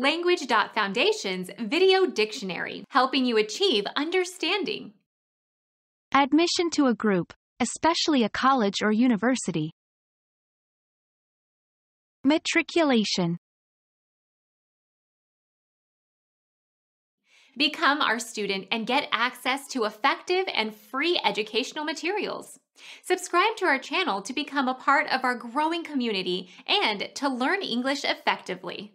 Language.Foundation's Video Dictionary, helping you achieve understanding. Admission to a group, especially a college or university. Matriculation. Become our student and get access to effective and free educational materials. Subscribe to our channel to become a part of our growing community and to learn English effectively.